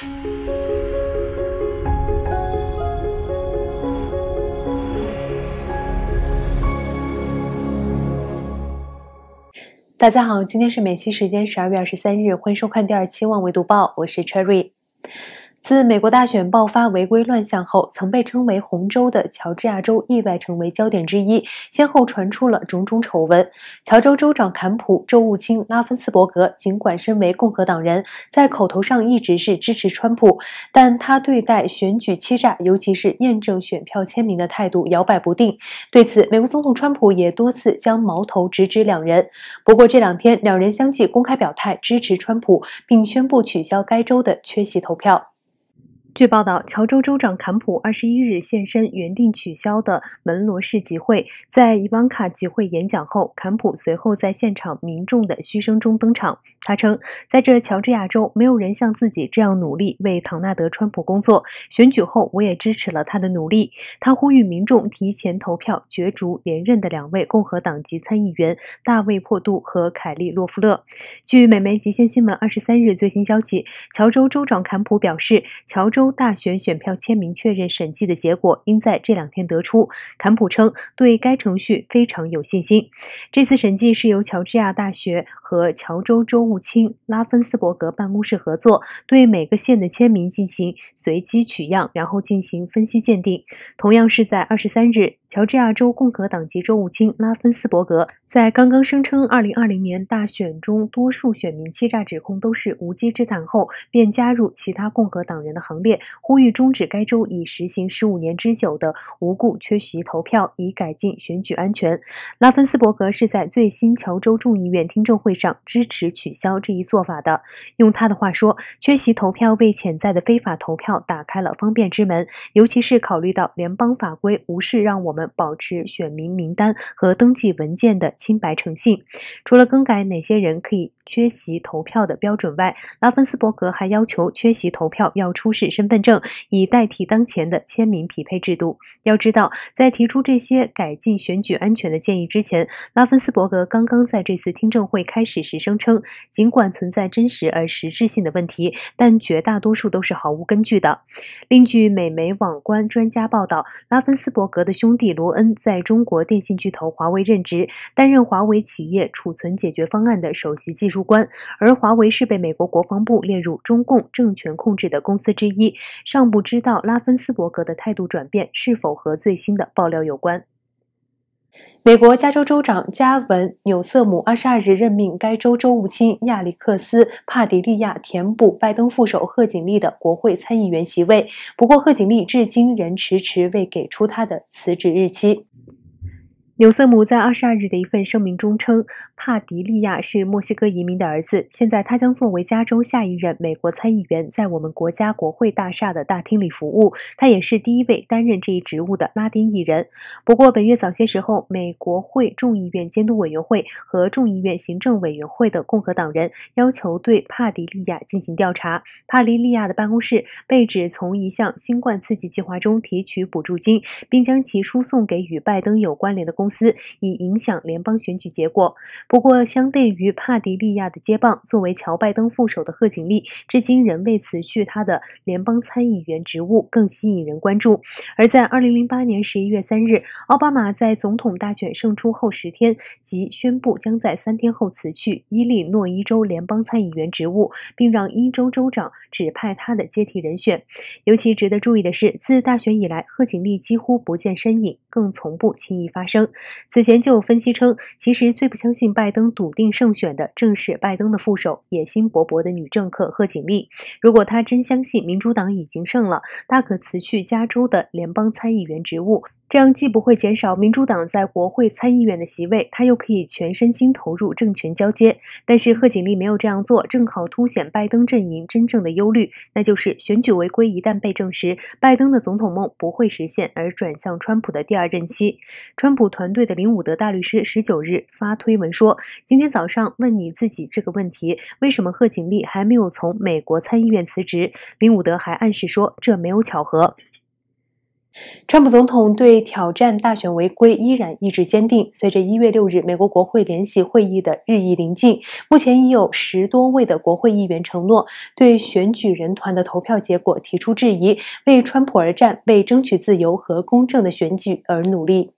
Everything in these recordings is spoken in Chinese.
大家好，今天是美西时间十二月二十三日，欢迎收看第二期《望维读报》，我是 Cherry。自美国大选爆发违规乱象后，曾被称为“红州”的乔治亚州意外成为焦点之一，先后传出了种种丑闻。乔州州长坎普、州务卿拉芬斯伯格，尽管身为共和党人，在口头上一直是支持川普，但他对待选举欺诈，尤其是验证选票签名的态度摇摆不定。对此，美国总统川普也多次将矛头直指两人。不过这两天，两人相继公开表态支持川普，并宣布取消该州的缺席投票。据报道，乔州州长坎普二十一日现身原定取消的门罗市集会，在伊万卡集会演讲后，坎普随后在现场民众的嘘声中登场。他称，在这乔治亚州，没有人像自己这样努力为唐纳德·川普工作。选举后，我也支持了他的努力。他呼吁民众提前投票角逐连任的两位共和党籍参议员大卫·珀杜和凯利·洛夫勒。据美媒极限新闻二十三日最新消息，乔州州长坎普表示，乔州州大选选票签名确认审计的结果应在这两天得出。坎普称，对该程序非常有信心。这次审计是由乔治亚大学和乔州州务卿拉芬斯伯格办公室合作，对每个县的签名进行随机取样，然后进行分析鉴定。同样是在二十三日，乔治亚州共和党籍州务卿拉芬斯伯格在刚刚声称二零二零年大选中多数选民欺诈指控都是无稽之谈后，便加入其他共和党人的行列，呼吁终止该州已实行十五年之久的无故缺席投票，以改进选举安全。拉芬斯伯格是在最新乔州众议院听证会上支持取消这一做法的。用他的话说，缺席投票为潜在的非法投票打开了方便之门，尤其是考虑到联邦法规无视让我们保持选民名单和登记文件的清白诚信。除了更改哪些人可以缺席投票的标准外，拉芬斯伯格还要求缺席投票要出示身份证，以代替当前的签名匹配制度。要知道，在提出这些改进选举安全的建议之前，拉芬斯伯格刚刚在这次听证会开始时声称，尽管存在真实而实质性的问题，但绝大多数都是毫无根据的。另据美媒网关专家报道，拉芬斯伯格的兄弟罗恩在中国电信巨头华为任职，担任华为企业储存解决方案的首席技术关，而华为是被美国国防部列入中共政权控制的公司之一。尚不知道拉芬斯伯格的态度转变是否和最新的爆料有关。美国加州州长加文·纽瑟姆二十二日任命该州州务卿亚历克斯·帕迪利亚填补拜登副手贺锦丽的国会参议员席位，不过贺锦丽至今仍迟迟未给出他的辞职日期。纽瑟姆在二十二日的一份声明中称，帕迪利亚是墨西哥移民的儿子。现在他将作为加州下一任美国参议员，在我们国家国会大厦的大厅里服务。他也是第一位担任这一职务的拉丁裔人。不过，本月早些时候，美国会众议院监督委员会和众议院行政委员会的共和党人要求对帕迪利亚进行调查。帕迪利亚的办公室被指从一项新冠刺激计划中提取补助金，并将其输送给与拜登有关联的公。司以影响联邦选举结果。不过，相对于帕迪利亚的接棒，作为乔拜登副手的贺锦丽，至今仍未辞去他的联邦参议员职务，更吸引人关注。而在2008年11月3日，奥巴马在总统大选胜出后十天即宣布将在三天后辞去伊利诺伊州联邦参议员职务，并让伊州州长指派他的接替人选。尤其值得注意的是，自大选以来，贺锦丽几乎不见身影，更从不轻易发声。此前就有分析称，其实最不相信拜登笃定胜选的，正是拜登的副手、野心勃勃的女政客贺锦丽。如果她真相信民主党已经胜了，大可辞去加州的联邦参议员职务。这样既不会减少民主党在国会参议院的席位，他又可以全身心投入政权交接。但是贺锦丽没有这样做，正好凸显拜登阵营真正的忧虑，那就是选举违规一旦被证实，拜登的总统梦不会实现，而转向川普的第二任期。川普团队的林伍德大律师十九日发推文说：“今天早上问你自己这个问题，为什么贺锦丽还没有从美国参议院辞职？”林伍德还暗示说：“这没有巧合。”川普总统对挑战大选违规依然意志坚定。随着一月六日美国国会联席会议的日益临近，目前已有十多位的国会议员承诺对选举人团的投票结果提出质疑，为川普而战，为争取自由和公正的选举而努力。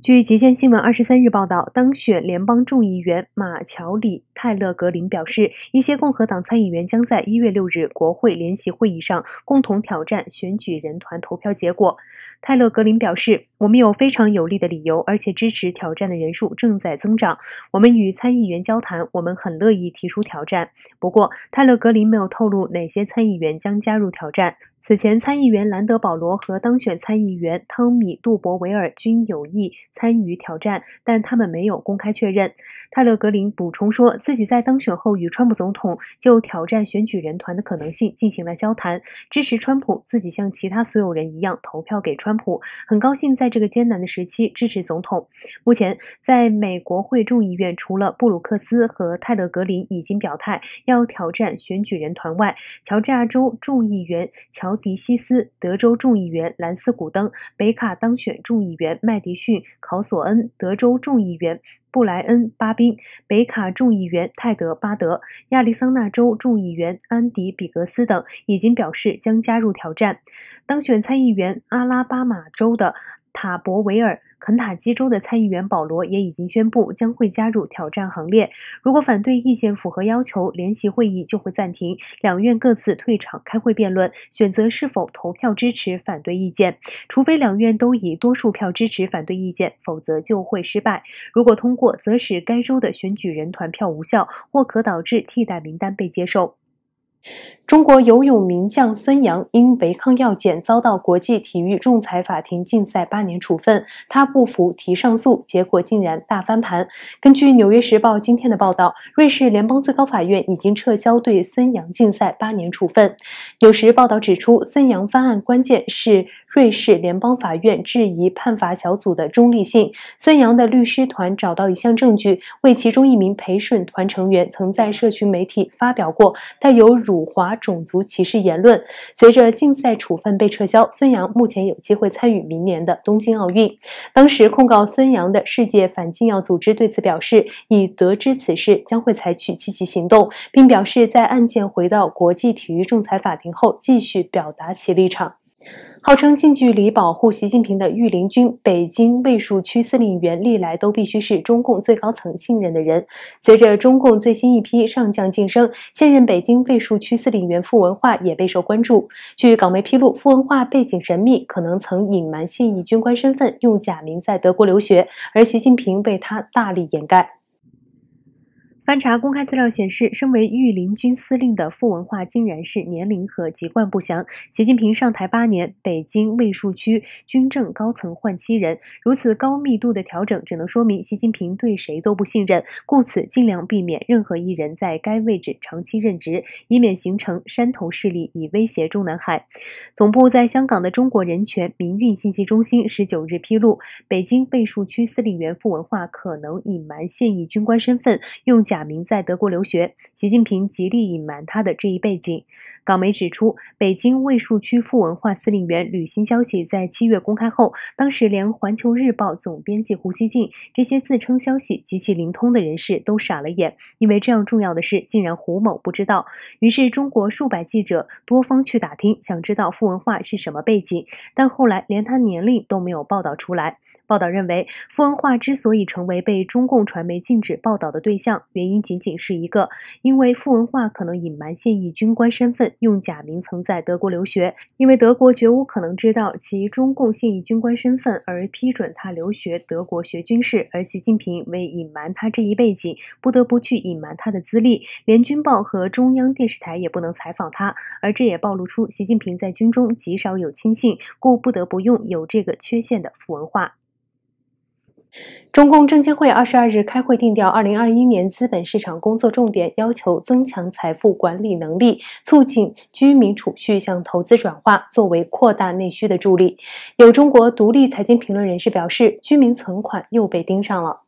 据极限新闻二十三日报道，当选联邦众议员马乔里·泰勒格林表示，一些共和党参议员将在一月六日国会联席会议上共同挑战选举人团投票结果。泰勒格林表示：“我们有非常有力的理由，而且支持挑战的人数正在增长。我们与参议员交谈，我们很乐意提出挑战。不过，泰勒格林没有透露哪些参议员将加入挑战。”此前，参议员兰德·保罗和当选参议员汤米·杜博维尔均有意参与挑战，但他们没有公开确认。泰勒·格林补充说，自己在当选后与川普总统就挑战选举人团的可能性进行了交谈，支持川普。自己像其他所有人一样投票给川普，很高兴在这个艰难的时期支持总统。目前，在美国会众议院，除了布鲁克斯和泰勒·格林已经表态要挑战选举人团外，乔治亚州众议员乔。乔迪西斯、德州众议员兰斯古登、北卡当选众议员麦迪逊·考索恩、德州众议员布莱恩·巴宾、北卡众议员泰德·巴德、亚利桑那州众议员安迪·比格斯等已经表示将加入挑战。当选参议员阿拉巴马州的塔博维尔。肯塔基州的参议员保罗也已经宣布将会加入挑战行列。如果反对意见符合要求，联席会议就会暂停，两院各自退场开会辩论，选择是否投票支持反对意见。除非两院都以多数票支持反对意见，否则就会失败。如果通过，则使该州的选举人团票无效，或可导致替代名单被接受。中国游泳名将孙杨因违抗药检遭到国际体育仲裁法庭禁赛八年处分，他不服提上诉，结果竟然大翻盘。根据《纽约时报》今天的报道，瑞士联邦最高法院已经撤销对孙杨禁赛八年处分。有时报道指出，孙杨翻案关键是。瑞士联邦法院质疑判罚小组的中立性。孙杨的律师团找到一项证据，为其中一名陪审团成员曾在社群媒体发表过带有辱华种族歧视言论。随着竞赛处分被撤销，孙杨目前有机会参与明年的东京奥运。当时控告孙杨的世界反禁药组织对此表示，已得知此事，将会采取积极行动，并表示在案件回到国际体育仲裁法庭后，继续表达其立场。号称近距离保护习近平的御林军北京卫戍区司令员，历来都必须是中共最高层信任的人。随着中共最新一批上将晋升，现任北京卫戍区司令员傅文化也备受关注。据港媒披露，傅文化背景神秘，可能曾隐瞒现役军官身份，用假名在德国留学，而习近平为他大力掩盖。翻查公开资料显示，身为御林军司令的傅文化竟然是年龄和籍贯不详。习近平上台八年，北京卫戍区军政高层换七人，如此高密度的调整，只能说明习近平对谁都不信任，故此尽量避免任何一人在该位置长期任职，以免形成山头势力以威胁中南海。总部在香港的中国人权民运信息中心十九日披露，北京卫戍区司令员傅文化可能隐瞒现役军官身份，用假。假名在德国留学，习近平极力隐瞒他的这一背景。港媒指出，北京卫戍区副文化司令员履新消息在七月公开后，当时连《环球日报》总编辑胡锡进这些自称消息极其灵通的人士都傻了眼，因为这样重要的事竟然胡某不知道。于是，中国数百记者多方去打听，想知道傅文化是什么背景，但后来连他年龄都没有报道出来。报道认为，傅文化之所以成为被中共传媒禁止报道的对象，原因仅仅是一个，因为傅文化可能隐瞒现役军官身份，用假名曾在德国留学，因为德国绝无可能知道其中共现役军官身份而批准他留学德国学军事，而习近平为隐瞒他这一背景，不得不去隐瞒他的资历，连军报和中央电视台也不能采访他，而这也暴露出习近平在军中极少有亲信，故不得不用有这个缺陷的傅文化。中共证监会二十二日开会定调，二零二一年资本市场工作重点，要求增强财富管理能力，促进居民储蓄向投资转化，作为扩大内需的助力。有中国独立财经评论人士表示，居民存款又被盯上了。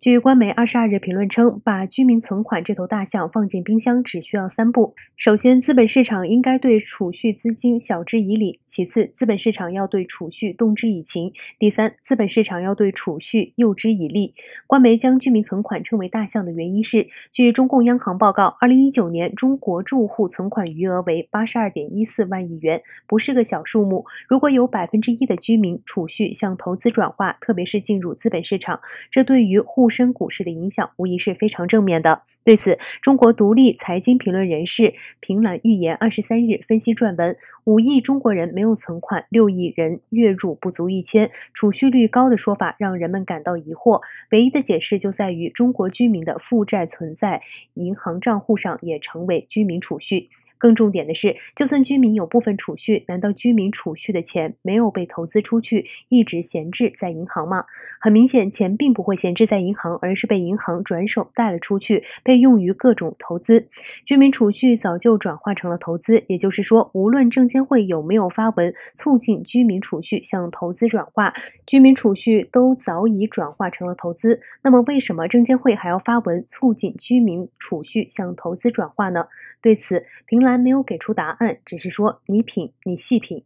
据官媒二十二日评论称，把居民存款这头大象放进冰箱只需要三步：首先，资本市场应该对储蓄资金晓之以理；其次，资本市场要对储蓄动之以情；第三，资本市场要对储蓄诱之以利。官媒将居民存款称为大象的原因是，据中共央行报告，二零一九年中国住户存款余额为八十二点一四万亿元，不是个小数目。如果有百分之一的居民储蓄向投资转化，特别是进入资本市场，这对于户深股市的影响无疑是非常正面的。对此，中国独立财经评论人士平兰预言二十三日分析撰文：五亿中国人没有存款，六亿人月入不足一千，储蓄率高的说法让人们感到疑惑。唯一的解释就在于中国居民的负债存在银行账户上，也成为居民储蓄。更重点的是，就算居民有部分储蓄，难道居民储蓄的钱没有被投资出去，一直闲置在银行吗？很明显，钱并不会闲置在银行，而是被银行转手贷了出去，被用于各种投资。居民储蓄早就转化成了投资，也就是说，无论证监会有没有发文促进居民储蓄向投资转化，居民储蓄都早已转化成了投资。那么，为什么证监会还要发文促进居民储蓄向投资转化呢？对此，平兰没有给出答案，只是说：“你品，你细品。”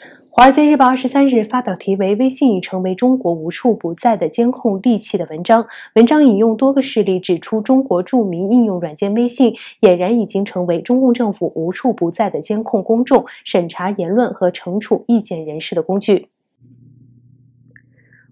《华尔街日报》二十三日发表题为“微信已成为中国无处不在的监控利器”的文章。文章引用多个事例指出，中国著名应用软件微信俨然已经成为中共政府无处不在的监控公众、审查言论和惩处意见人士的工具。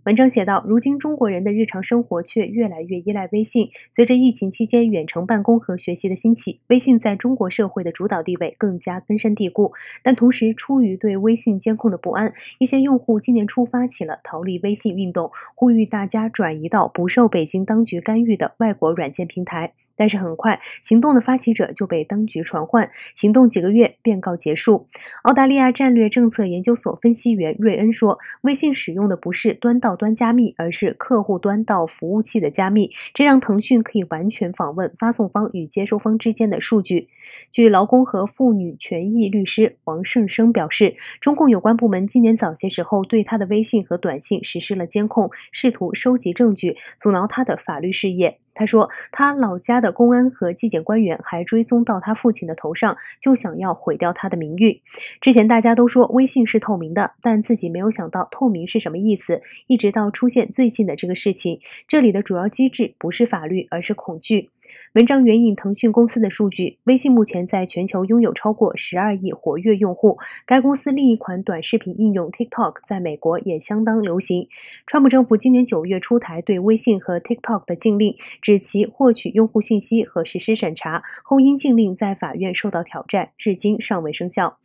文章写道：“如今中国人的日常生活却越来越依赖微信。随着疫情期间远程办公和学习的兴起，微信在中国社会的主导地位更加根深蒂固。但同时，出于对微信监控的不安，一些用户今年初发起了逃离微信运动，呼吁大家转移到不受北京当局干预的外国软件平台。”但是很快，行动的发起者就被当局传唤，行动几个月便告结束。澳大利亚战略政策研究所分析员瑞恩说：“微信使用的不是端到端加密，而是客户端到服务器的加密，这让腾讯可以完全访问发送方与接收方之间的数据。”据劳工和妇女权益律师王胜生表示，中共有关部门今年早些时候对他的微信和短信实施了监控，试图收集证据，阻挠他的法律事业。他说，他老家的公安和纪检官员还追踪到他父亲的头上，就想要毁掉他的名誉。之前大家都说微信是透明的，但自己没有想到透明是什么意思。一直到出现最近的这个事情，这里的主要机制不是法律，而是恐惧。文章援引腾讯公司的数据，微信目前在全球拥有超过十二亿活跃用户。该公司另一款短视频应用 TikTok 在美国也相当流行。川普政府今年九月出台对微信和 TikTok 的禁令，指其获取用户信息和实施审查，后因禁令在法院受到挑战，至今尚未生效。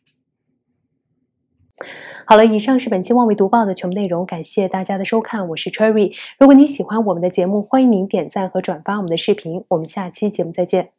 好了，以上是本期望维读报的全部内容，感谢大家的收看，我是 Cherry。如果你喜欢我们的节目，欢迎您点赞和转发我们的视频，我们下期节目再见。